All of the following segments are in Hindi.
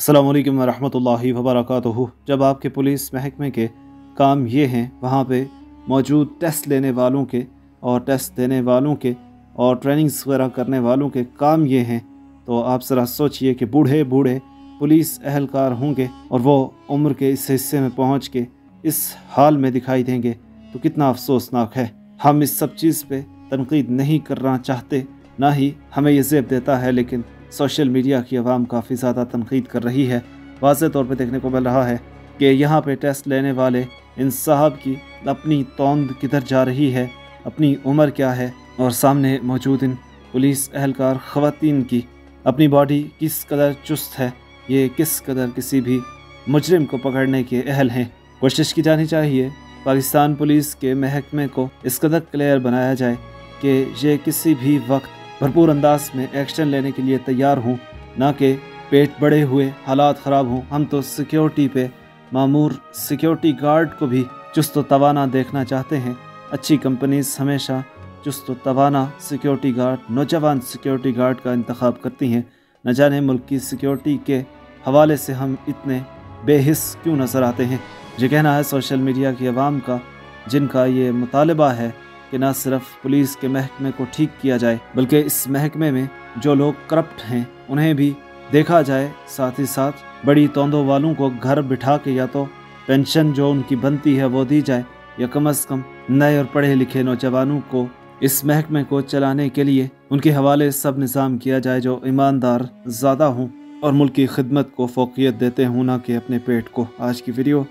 अल्लाम वरहमल वबरक जब आपके पुलिस महकमे के काम ये हैं, वहाँ पे मौजूद टेस्ट लेने वालों के और टेस्ट देने वालों के और ट्रेनिंग्स वगैरह करने वालों के काम ये हैं तो आप ज़रा सोचिए कि बूढ़े बूढ़े पुलिस अहलकार होंगे और वो उम्र के इस हिस्से में पहुँच के इस हाल में दिखाई देंगे तो कितना अफसोसनाक है। हम इस सब चीज़ पर तनकीद नहीं करना चाहते, ना ही हमें ये जेब देता है, लेकिन सोशल मीडिया की आवाम काफ़ी ज़्यादा तनकीद कर रही है। वाज तौर पर देखने को मिल रहा है कि यहाँ पे टेस्ट लेने वाले इन साहब की अपनी तोंद किधर जा रही है, अपनी उम्र क्या है और सामने मौजूद इन पुलिस अहलकार ख़वातीन की अपनी बॉडी किस कदर चुस्त है, ये किस कदर किसी भी मुजरिम को पकड़ने के अहल हैं। कोशिश की जानी चाहिए पाकिस्तान पुलिस के महकमे को इस कदर क्लियर बनाया जाए कि ये किसी भी वक्त भरपूर अंदाज में एक्शन लेने के लिए तैयार हूँ। ना कि पेट बड़े हुए, हालात ख़राब हों। हम तो सिक्योरिटी पे, मामूर सिक्योरिटी गार्ड को भी चुस्त तवाना देखना चाहते हैं। अच्छी कंपनीज़ हमेशा चुस्त तवाना सिक्योरिटी गार्ड, नौजवान सिक्योरिटी गार्ड का इंतखब करती हैं। न जाने मुल्क की सिक्योरिटी के हवाले से हम इतने बेहिस क्यों नज़र आते हैं? ये कहना है सोशल मीडिया की आवाम का, जिनका ये मुतालबा है कि न सिर्फ़ पुलिस के महकमे को ठीक किया जाए, बल्कि इस महकमे में जो लोग करप्ट हैं, उन्हें भी देखा जाए। साथ ही साथ बड़ी तोंदों वालों को घर बिठा के या तो पेंशन जो उनकी बनती है वो दी जाए, या कम अज़ कम नए और पढ़े लिखे नौजवानों को इस महकमे को चलाने के लिए उनके हवाले सब निज़ाम किया जाए जो ईमानदार ज़्यादा हों और मुल्क की खिदमत को फोकियत देते हों, ना कि अपने पेट को। आज की वीडियो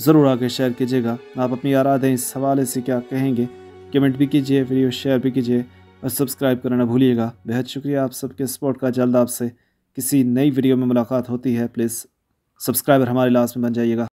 ज़रूर आगे शेयर कीजिएगा। आप अपनी आराधें इस हवाले से क्या कहेंगे? कमेंट भी कीजिए वीडियो शेयर भी कीजिए और सब्सक्राइब करना भूलिएगा। बेहद शुक्रिया आप सबके सपोर्ट का जल्द आपसे। किसी नई वीडियो में मुलाकात होती है प्लीज़ सब्सक्राइबर हमारे लास्ट में बन जाइएगा।